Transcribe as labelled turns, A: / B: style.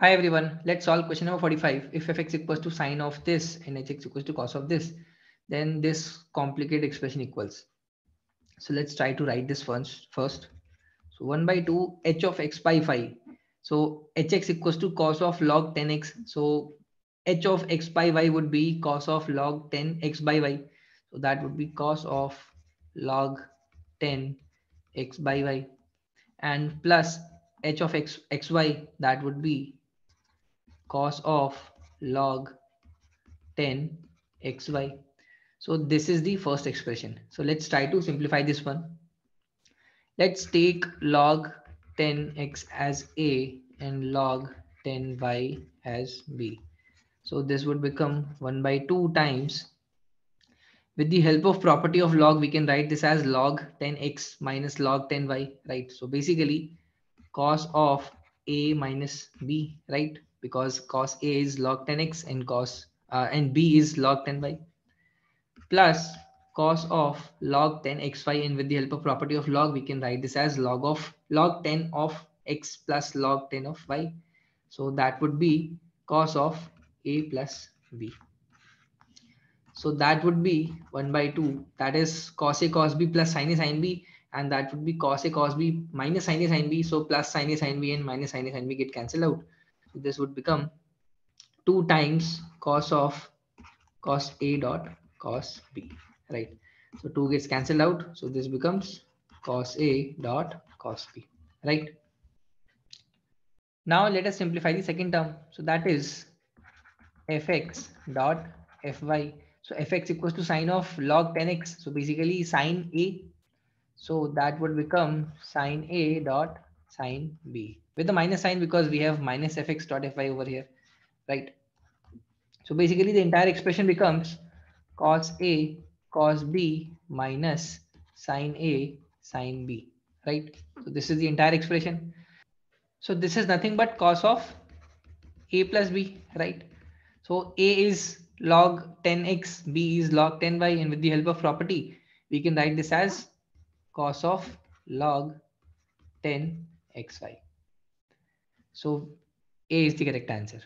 A: Hi everyone, let's solve question number 45. If fx equals to sine of this and hx equals to cos of this, then this complicated expression equals. So let's try to write this first. first. So 1 by 2 h of x by phi. So hx equals to cos of log 10x. So h of x by y would be cos of log 10 x by y. So that would be cos of log 10 x by y and plus h of x xy that would be cos of log 10 xy. So this is the first expression. So let's try to simplify this one. Let's take log 10x as a and log 10y as b. So this would become 1 by 2 times. With the help of property of log, we can write this as log 10x minus log 10y, right? So basically cos of a minus b, right? Because cos A is log 10x and cos uh, and B is log 10y plus cos of log 10 xy and with the help of property of log we can write this as log of log 10 of x plus log 10 of y. So that would be cos of a plus b. So that would be 1 by 2 that is cos a cos b plus sin a sin b and that would be cos a cos b minus sin a sin b. So plus sin a sin b and minus sin a sin b get cancelled out this would become 2 times cos of cos A dot cos B, right? So 2 gets cancelled out. So this becomes cos A dot cos B, right? Now let us simplify the second term. So that is fx dot fy. So fx equals to sine of log 10x. So basically sine A. So that would become sine A dot sine B with the minus sign because we have minus fx dot fy over here, right? So basically the entire expression becomes cos A cos B minus sine A sine B, right? So this is the entire expression. So this is nothing but cos of A plus B, right? So A is log 10x, B is log 10y and with the help of property, we can write this as cos of log 10xy. So A is the correct answer.